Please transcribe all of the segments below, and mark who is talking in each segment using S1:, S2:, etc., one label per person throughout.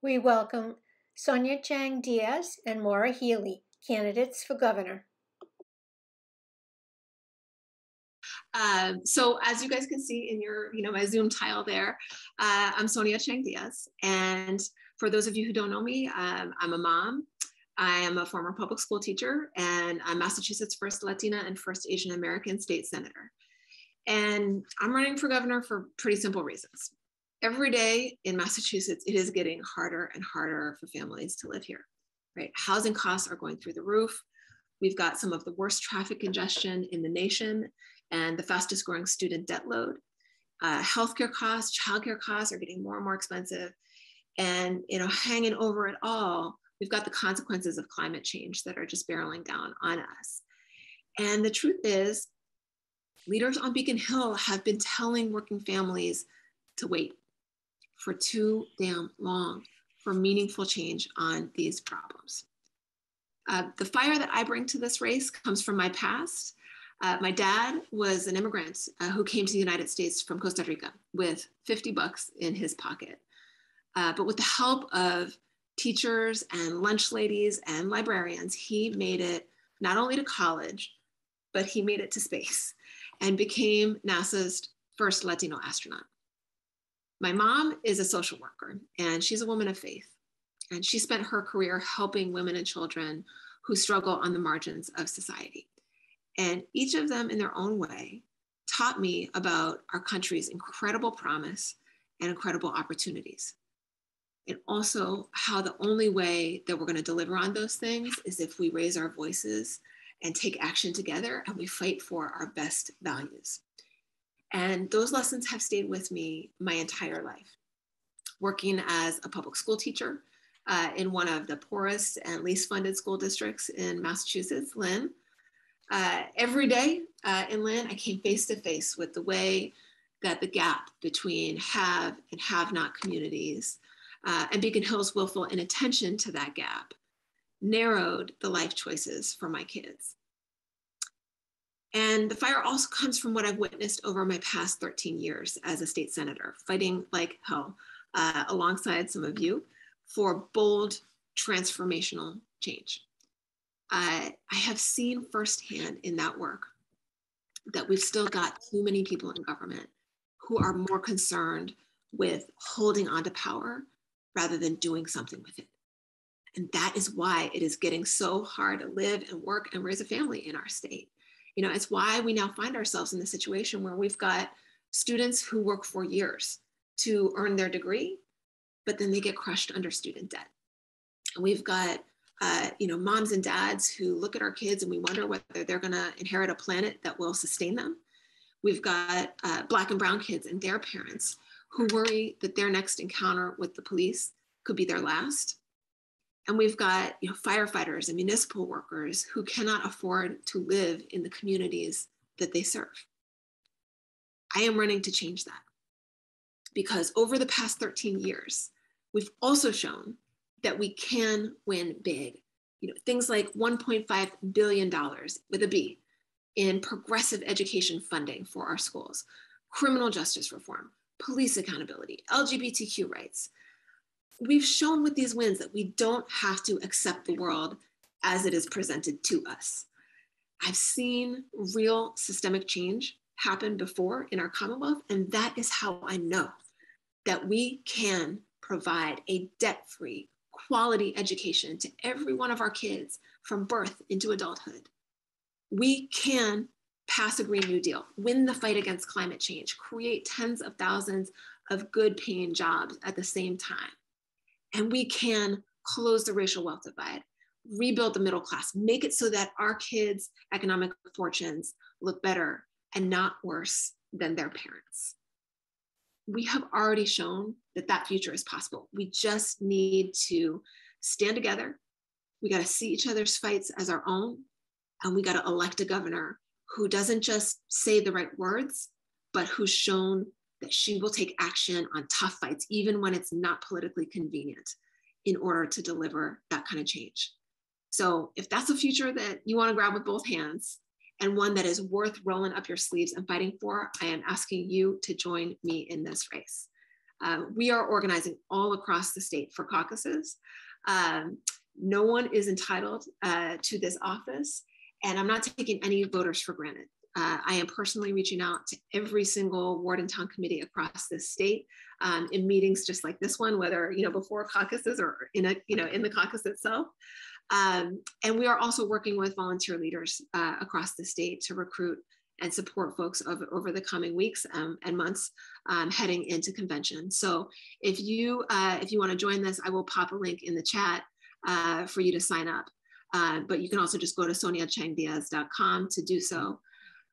S1: We welcome Sonia Chang Diaz and Maura Healey, candidates for governor.
S2: Um, so as you guys can see in your, you know, my Zoom tile there, uh, I'm Sonia Chang Diaz. And for those of you who don't know me, um, I'm a mom. I am a former public school teacher and I'm Massachusetts' first Latina and first Asian American state senator. And I'm running for governor for pretty simple reasons. Every day in Massachusetts, it is getting harder and harder for families to live here, right? Housing costs are going through the roof. We've got some of the worst traffic congestion in the nation and the fastest growing student debt load. Uh, healthcare costs, childcare costs are getting more and more expensive. And you know, hanging over it all, we've got the consequences of climate change that are just barreling down on us. And the truth is, leaders on Beacon Hill have been telling working families to wait for too damn long for meaningful change on these problems. Uh, the fire that I bring to this race comes from my past. Uh, my dad was an immigrant uh, who came to the United States from Costa Rica with 50 bucks in his pocket. Uh, but with the help of teachers and lunch ladies and librarians, he made it not only to college, but he made it to space and became NASA's first Latino astronaut. My mom is a social worker and she's a woman of faith. And she spent her career helping women and children who struggle on the margins of society. And each of them, in their own way, taught me about our country's incredible promise and incredible opportunities. And also, how the only way that we're going to deliver on those things is if we raise our voices and take action together and we fight for our best values. And those lessons have stayed with me my entire life. Working as a public school teacher uh, in one of the poorest and least funded school districts in Massachusetts, Lynn, uh, every day uh, in Lynn, I came face to face with the way that the gap between have and have not communities uh, and Beacon Hill's willful inattention to that gap narrowed the life choices for my kids. And the fire also comes from what I've witnessed over my past 13 years as a state senator, fighting like hell uh, alongside some of you for bold transformational change uh, I have seen firsthand in that work that we've still got too many people in government who are more concerned with holding on to power rather than doing something with it. And that is why it is getting so hard to live and work and raise a family in our state. You know, it's why we now find ourselves in the situation where we've got students who work for years to earn their degree, but then they get crushed under student debt. And we've got uh, you know, moms and dads who look at our kids and we wonder whether they're going to inherit a planet that will sustain them. We've got uh, Black and Brown kids and their parents who worry that their next encounter with the police could be their last. And we've got you know, firefighters and municipal workers who cannot afford to live in the communities that they serve. I am running to change that because over the past 13 years, we've also shown that we can win big. You know, things like $1.5 billion with a B in progressive education funding for our schools, criminal justice reform, police accountability, LGBTQ rights. We've shown with these wins that we don't have to accept the world as it is presented to us. I've seen real systemic change happen before in our Commonwealth, and that is how I know that we can provide a debt free, quality education to every one of our kids from birth into adulthood. We can pass a Green New Deal, win the fight against climate change, create tens of thousands of good paying jobs at the same time. And we can close the racial wealth divide, rebuild the middle class, make it so that our kids' economic fortunes look better and not worse than their parents we have already shown that that future is possible. We just need to stand together. We got to see each other's fights as our own. And we got to elect a governor who doesn't just say the right words, but who's shown that she will take action on tough fights, even when it's not politically convenient, in order to deliver that kind of change. So, if that's a future that you want to grab with both hands, and one that is worth rolling up your sleeves and fighting for, I am asking you to join me in this race. Um, we are organizing all across the state for caucuses. Um, no one is entitled uh, to this office, and I'm not taking any voters for granted. Uh, I am personally reaching out to every single ward and town committee across this state um, in meetings just like this one, whether you know before caucuses or in a you know in the caucus itself. Um, and we are also working with volunteer leaders uh, across the state to recruit and support folks over, over the coming weeks um, and months um, heading into convention. So if you uh, if you want to join this, I will pop a link in the chat uh, for you to sign up. Uh, but you can also just go to soniachangdiaz.com to do so.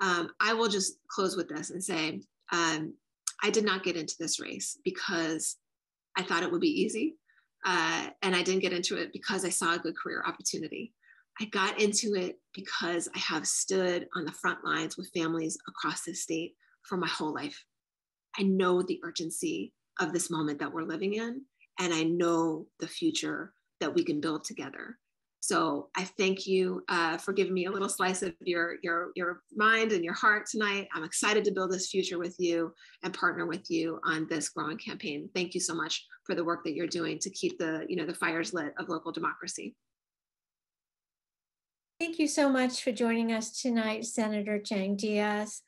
S2: Um, I will just close with this and say um, I did not get into this race because I thought it would be easy. Uh, and I didn't get into it because I saw a good career opportunity. I got into it because I have stood on the front lines with families across the state for my whole life. I know the urgency of this moment that we're living in, and I know the future that we can build together. So I thank you uh, for giving me a little slice of your, your, your mind and your heart tonight. I'm excited to build this future with you and partner with you on this growing campaign. Thank you so much for the work that you're doing to keep the, you know, the fires lit of local democracy.
S1: Thank you so much for joining us tonight, Senator Chang Diaz.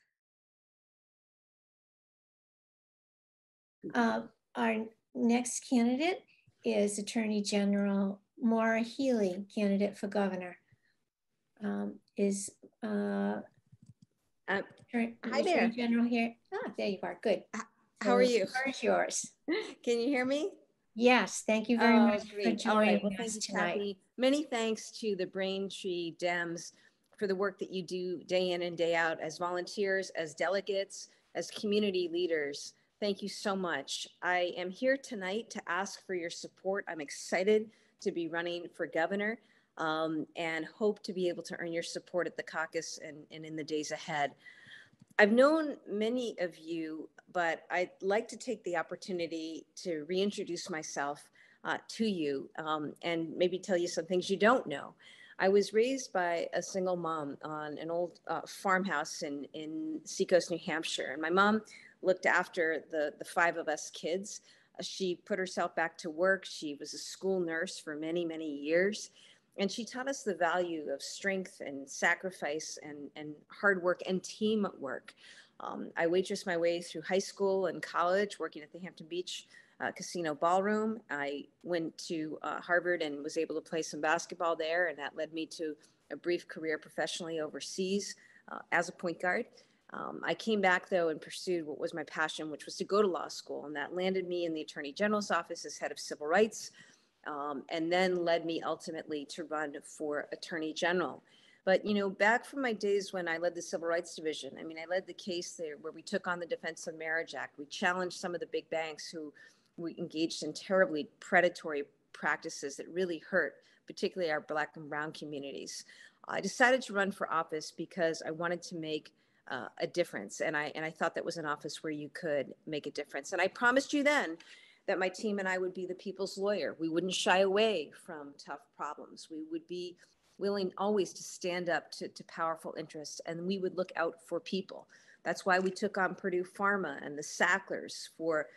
S1: Uh, our next candidate is Attorney General Maura Healey, candidate for governor. Um, is uh,
S3: uh, hi there,
S1: General here. Ah, there you are. Good.
S3: How so are you?
S1: Where's yours?
S3: Can you hear me?
S1: Yes, thank you very oh, much great. for joining right. well, us tonight.
S3: Many thanks to the Braintree Dems for the work that you do day in and day out as volunteers, as delegates, as community leaders. Thank you so much. I am here tonight to ask for your support. I'm excited to be running for governor um, and hope to be able to earn your support at the caucus and, and in the days ahead. I've known many of you, but I'd like to take the opportunity to reintroduce myself uh, to you um, and maybe tell you some things you don't know. I was raised by a single mom on an old uh, farmhouse in, in Seacoast, New Hampshire. And my mom looked after the, the five of us kids. She put herself back to work. She was a school nurse for many, many years. And she taught us the value of strength and sacrifice and, and hard work and teamwork. Um, I waitressed my way through high school and college, working at the Hampton Beach uh, Casino Ballroom. I went to uh, Harvard and was able to play some basketball there, and that led me to a brief career professionally overseas uh, as a point guard. Um, I came back though and pursued what was my passion, which was to go to law school, and that landed me in the Attorney General's office as head of civil rights, um, and then led me ultimately to run for Attorney General. But you know, back from my days when I led the Civil Rights Division, I mean, I led the case there where we took on the Defense of Marriage Act. We challenged some of the big banks who we engaged in terribly predatory practices that really hurt, particularly our Black and Brown communities. I decided to run for office because I wanted to make uh, a difference, and I and I thought that was an office where you could make a difference. And I promised you then that my team and I would be the people's lawyer. We wouldn't shy away from tough problems. We would be willing always to stand up to, to powerful interests, and we would look out for people. That's why we took on Purdue Pharma and the Sacklers for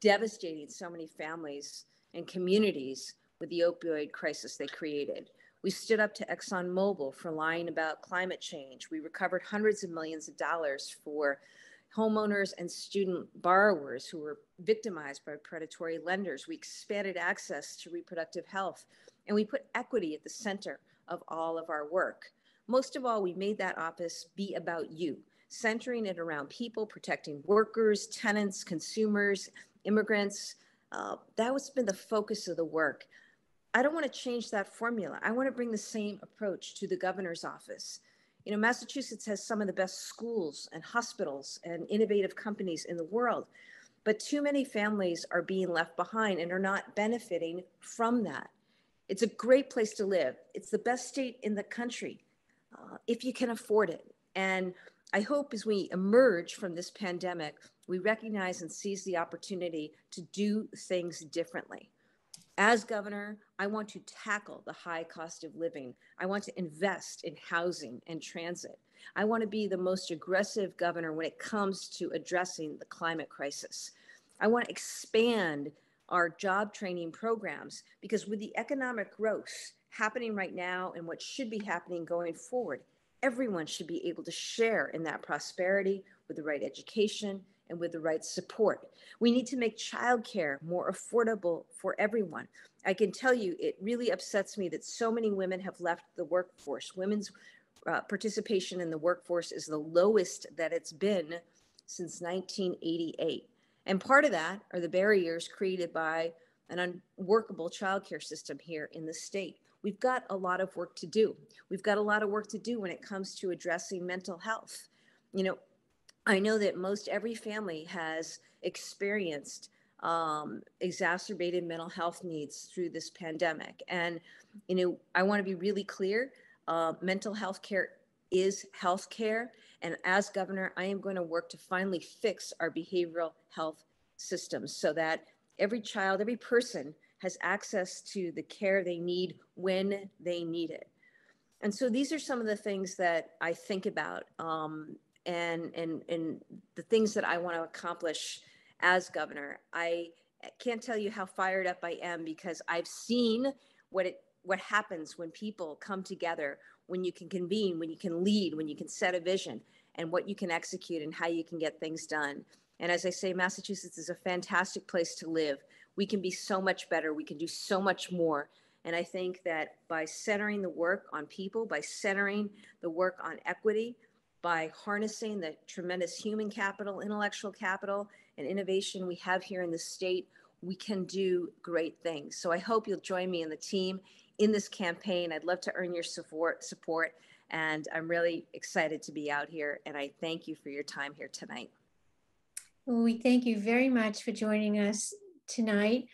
S3: devastating so many families and communities with the opioid crisis they created. We stood up to ExxonMobil for lying about climate change. We recovered hundreds of millions of dollars for homeowners and student borrowers who were victimized by predatory lenders. We expanded access to reproductive health, and we put equity at the center of all of our work. Most of all, we made that office be about you, centering it around people, protecting workers, tenants, consumers, immigrants. Uh, that was been the focus of the work. I don't want to change that formula. I want to bring the same approach to the governor's office. You know, Massachusetts has some of the best schools and hospitals and innovative companies in the world, but too many families are being left behind and are not benefiting from that. It's a great place to live. It's the best state in the country uh, if you can afford it. And I hope as we emerge from this pandemic, we recognize and seize the opportunity to do things differently. As governor, I want to tackle the high cost of living. I want to invest in housing and transit. I want to be the most aggressive governor when it comes to addressing the climate crisis. I want to expand our job training programs because with the economic growth happening right now and what should be happening going forward, everyone should be able to share in that prosperity with the right education and with the right support. We need to make childcare more affordable for everyone. I can tell you, it really upsets me that so many women have left the workforce. Women's uh, participation in the workforce is the lowest that it's been since 1988. And part of that are the barriers created by an unworkable childcare system here in the state. We've got a lot of work to do. We've got a lot of work to do when it comes to addressing mental health. You know, I know that most every family has experienced um, exacerbated mental health needs through this pandemic. And, you know, I want to be really clear uh, mental health care is health care. And as governor, I am going to work to finally fix our behavioral health systems so that every child, every person has access to the care they need when they need it. And so these are some of the things that I think about um, and, and, and the things that I want to accomplish as governor. I can't tell you how fired up I am because I've seen what it what happens when people come together, when you can convene, when you can lead, when you can set a vision, and what you can execute and how you can get things done. And as I say, Massachusetts is a fantastic place to live. We can be so much better. We can do so much more. And I think that by centering the work on people, by centering the work on equity, by harnessing the tremendous human capital, intellectual capital, and innovation we have here in the state, we can do great things. So I hope you'll join me and the team in this campaign. I'd love to earn your support, support, and I'm really excited to be out here. And I thank you for your time here tonight.
S1: Well, we thank you very much for joining us tonight.